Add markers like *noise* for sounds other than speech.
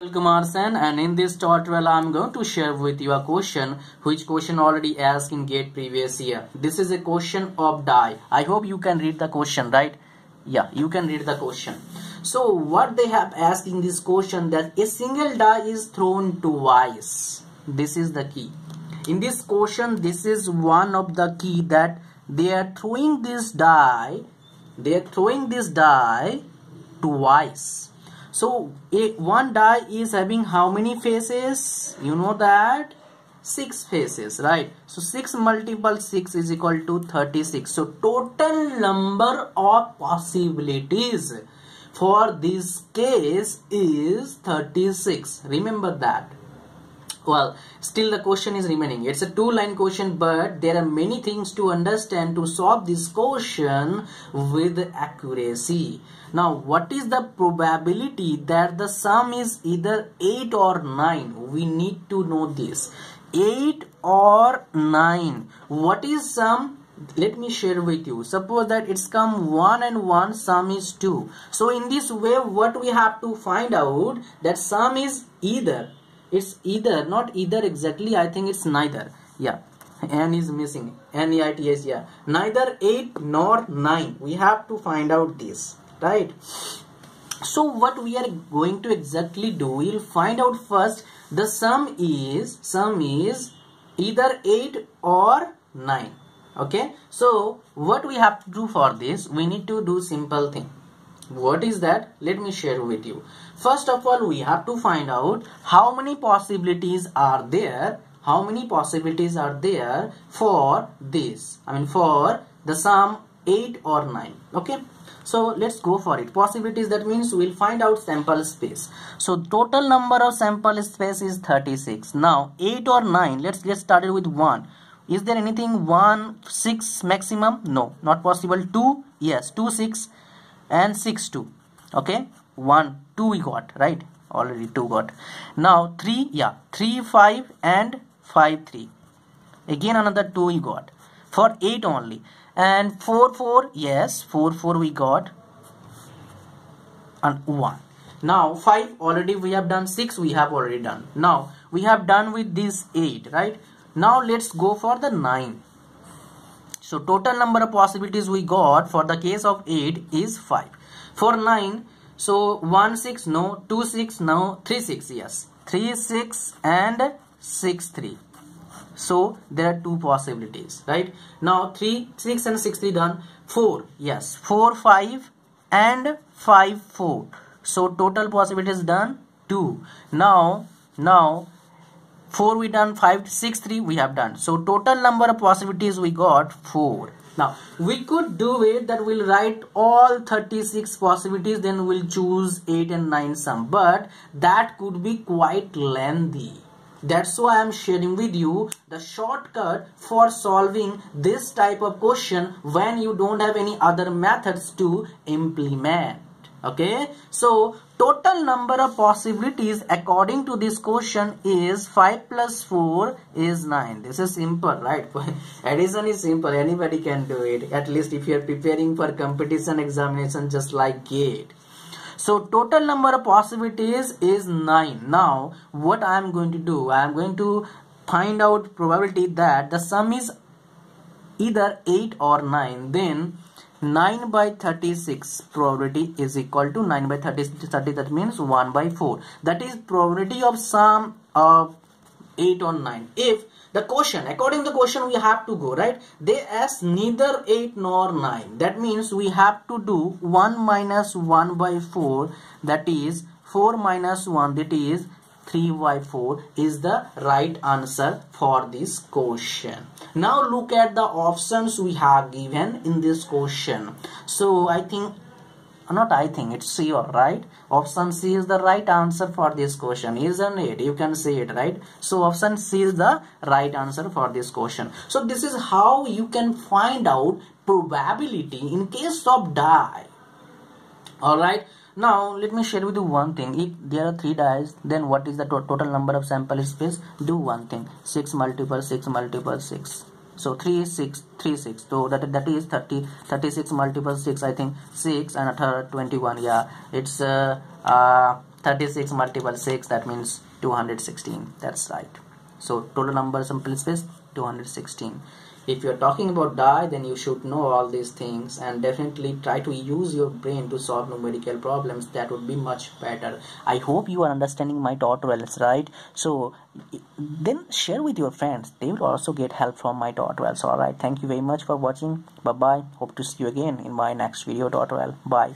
Kumar Sen and in this tutorial I am going to share with you a question which question already asked in GATE previous year. This is a question of die. I hope you can read the question right. Yeah you can read the question. So what they have asked in this question that a single die is thrown twice. This is the key. In this question this is one of the key that they are throwing this die they are throwing this die twice so a, one die is having how many faces? You know that? 6 faces, right? So 6 multiple 6 is equal to 36. So total number of possibilities for this case is 36. Remember that well still the question is remaining. It's a two line question but there are many things to understand to solve this question with accuracy. Now what is the probability that the sum is either 8 or 9 we need to know this. 8 or 9 what is sum? Let me share with you. Suppose that it's come 1 and 1 sum is 2 so in this way what we have to find out that sum is either it's either not either exactly i think it's neither. Yeah. N is missing. N e i t s yeah. Neither 8 nor 9 we have to find out this right? So what we are going to exactly do we'll find out first the sum is sum is either 8 or 9 okay? So what we have to do for this we need to do simple thing what is that? Let me share with you. First of all we have to find out how many possibilities are there how many possibilities are there for this. I mean for the sum 8 or 9 okay? So let's go for it. Possibilities that means we'll find out sample space. So total number of sample space is 36 now 8 or 9 let's get started with 1 is there anything 1 6 maximum? No not possible. 2 yes 2 6 and 6 2 okay? 1 2 we got right? Already 2 got. Now 3 yeah 3 5 and 5 3 again another 2 we got. For 8 only. And 4 4 yes 4 4 we got. And 1 now 5 already we have done 6 we have already done. Now we have done with this 8 right? Now let's go for the 9 so total number of possibilities we got for the case of 8 is 5. For 9, so 1 6 no, 2 6 no, 3 6 yes. 3 6 and 6 3. So there are two possibilities, right? Now 3 6 and 6 3 done. 4 yes. 4 5 and 5 4. So total possibilities done 2. Now now 4 we done 5 6 3 we have done. So total number of possibilities we got 4 now we could do it that we'll write all 36 possibilities then we'll choose 8 and 9 sum. But that could be quite lengthy. That's why i'm sharing with you the shortcut for solving this type of question when you don't have any other methods to implement okay? So total number of possibilities according to this question is 5 plus 4 is 9 this is simple right? *laughs* Addition is simple. Anybody can do it. At least if you are preparing for competition examination just like GATE so total number of possibilities is 9 now what i am going to do i am going to find out probability that the sum is either 8 or 9 then 9 by 36 probability is equal to 9 by 30, 30 that means 1 by 4 that is probability of sum of 8 or 9 if the question according to the question we have to go right? They ask neither 8 nor 9 that means we have to do 1 minus 1 by 4 that is 4 minus 1 that is 3 by 4 is the right answer for this question. Now look at the options we have given in this question. So i think not i think it's c or right? Option c is the right answer for this question isn't it? You can see it right? So option c is the right answer for this question. So this is how you can find out probability in case of die. All right now let me share with you one thing. If there are three dies then what is the to total number of sample space do one thing. 6 multiple 6 multiple 6 so 3 6 3 6 so that that is 30 36 multiple 6 i think. 6 and a third 21 yeah. It's uh, uh 36 multiple 6 that means 216 that's right. So total number sample space 216 if you're talking about die then you should know all these things and definitely try to use your brain to solve numerical problems. That would be much better. I hope you are understanding my tutorials right? So then share with your friends. They will also get help from my tutorials all right. Thank you very much for watching. Bye bye hope to see you again in my next video tutorial bye